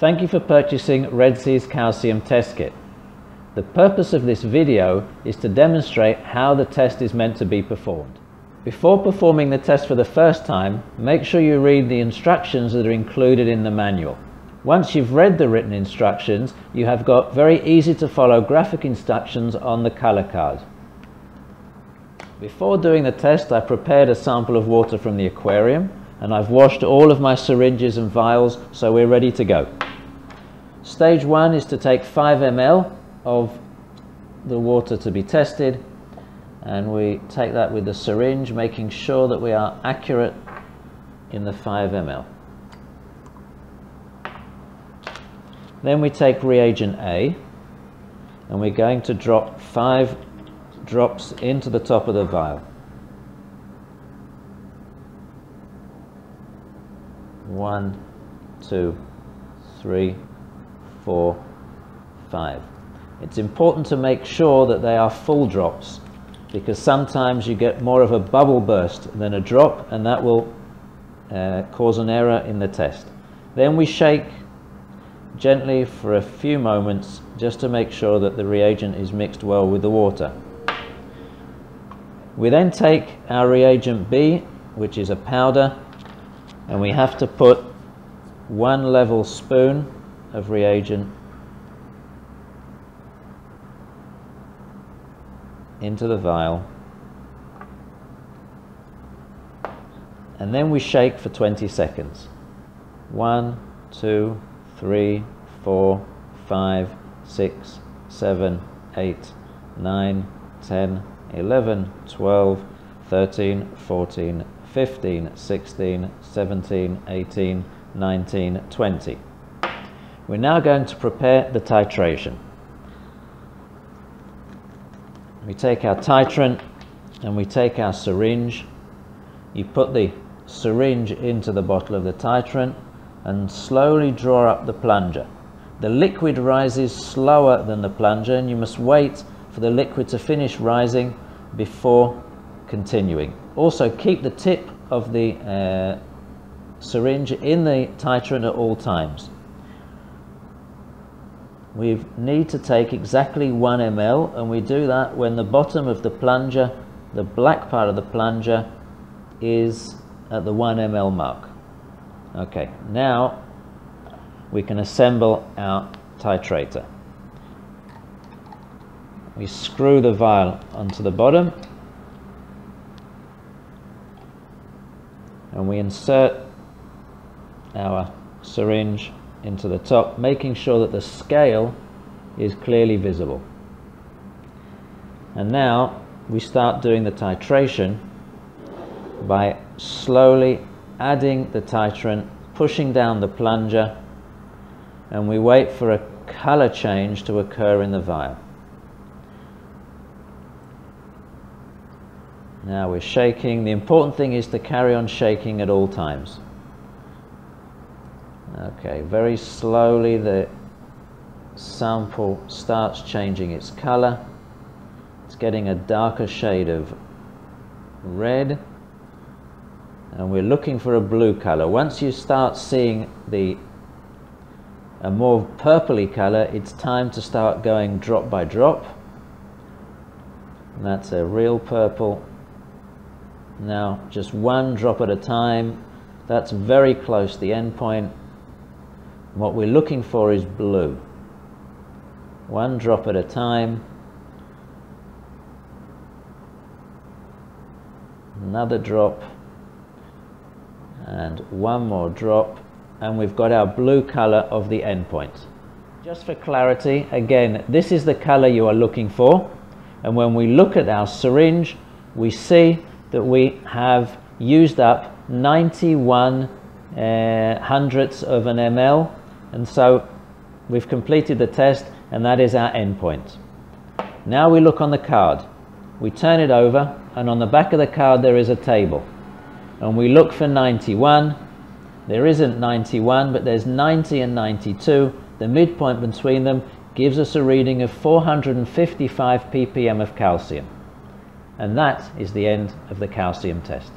Thank you for purchasing Red Sea's calcium test kit. The purpose of this video is to demonstrate how the test is meant to be performed. Before performing the test for the first time, make sure you read the instructions that are included in the manual. Once you've read the written instructions, you have got very easy to follow graphic instructions on the color card. Before doing the test, I prepared a sample of water from the aquarium and I've washed all of my syringes and vials so we're ready to go. Stage one is to take 5 ml of the water to be tested and we take that with the syringe making sure that we are accurate in the 5 ml. Then we take reagent A and we're going to drop 5 drops into the top of the vial. One, two, three, four, five. It's important to make sure that they are full drops because sometimes you get more of a bubble burst than a drop and that will uh, cause an error in the test. Then we shake gently for a few moments just to make sure that the reagent is mixed well with the water. We then take our reagent B, which is a powder, and we have to put one level spoon of reagent into the vial and then we shake for 20 seconds. One, two, three, four, five, six, seven, eight, nine, ten, 11, 12, 13, 14, 15, 16, 17, 18, 19, 20. We're now going to prepare the titration. We take our titrant and we take our syringe. You put the syringe into the bottle of the titrant and slowly draw up the plunger. The liquid rises slower than the plunger and you must wait for the liquid to finish rising before continuing. Also keep the tip of the uh, syringe in the titrant at all times. We need to take exactly 1 ml and we do that when the bottom of the plunger, the black part of the plunger is at the 1 ml mark. Okay, now we can assemble our titrator. We screw the vial onto the bottom and we insert our syringe into the top, making sure that the scale is clearly visible. And now we start doing the titration by slowly adding the titrant, pushing down the plunger, and we wait for a color change to occur in the vial. Now we're shaking. The important thing is to carry on shaking at all times. Okay, very slowly the sample starts changing its color. It's getting a darker shade of red and we're looking for a blue color. Once you start seeing the a more purpley color, it's time to start going drop by drop. And that's a real purple. Now, just one drop at a time. That's very close to the end point. What we're looking for is blue. One drop at a time. Another drop. And one more drop. And we've got our blue color of the endpoint. Just for clarity, again, this is the color you are looking for. And when we look at our syringe, we see that we have used up 91 uh, hundredths of an ml and so we've completed the test and that is our endpoint. Now we look on the card. We turn it over and on the back of the card there is a table. And we look for 91. There isn't 91 but there's 90 and 92. The midpoint between them gives us a reading of 455 ppm of calcium. And that is the end of the calcium test.